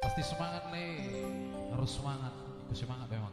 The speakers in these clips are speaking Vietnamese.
Pasti semangat Le, harus semangat. Aku semangat memang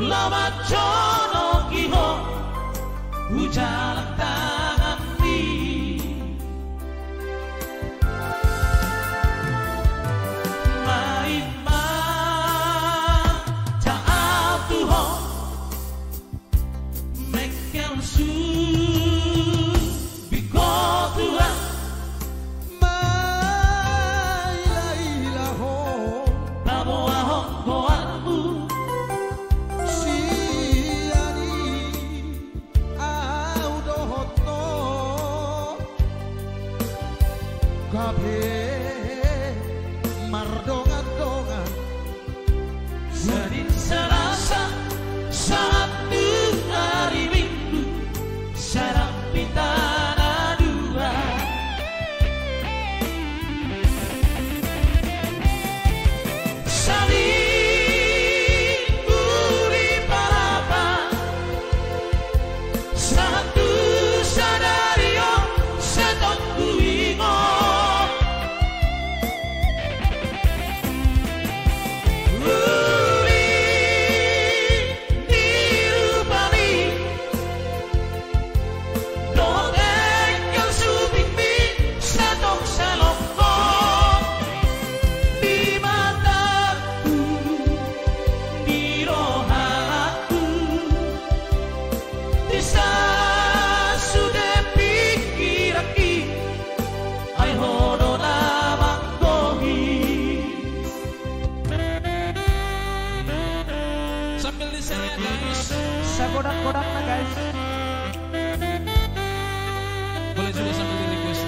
Lama chono kiho Ujalan tangan di Main ma Ta'al tuho Mekel su my pain. guys? Boleh juga sambil di request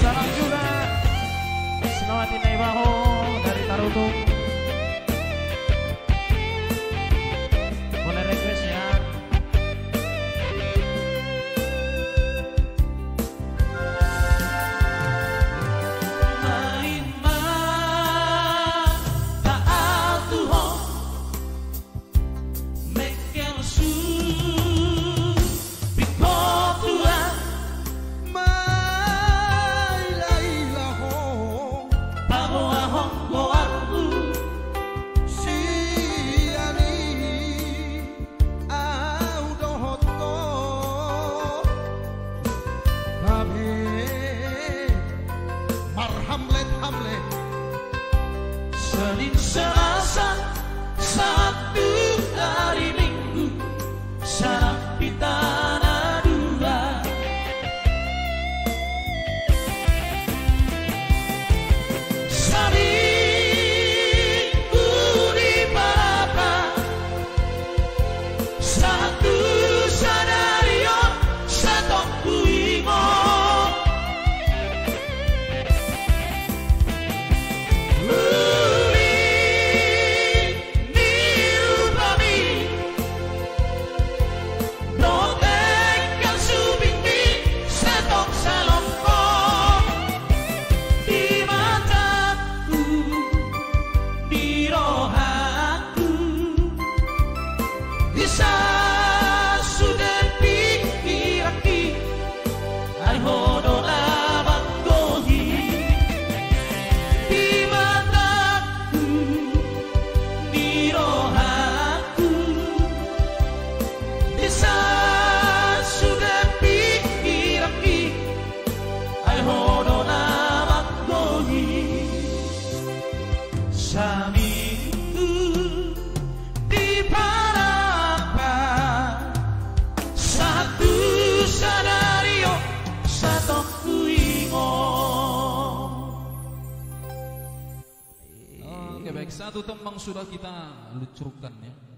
salam juga. Senawati Naibaho dari Tarutung Baik, satu tembang sudah kita lucurkan ya.